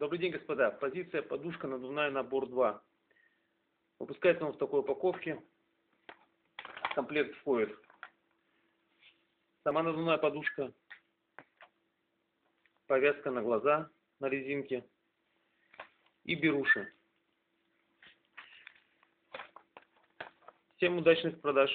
Добрый день, господа. Позиция подушка надувная набор 2. Выпускается он в такой упаковке. комплект входит. Сама надувная подушка. Повязка на глаза на резинке. И беруши. Всем удачных продаж.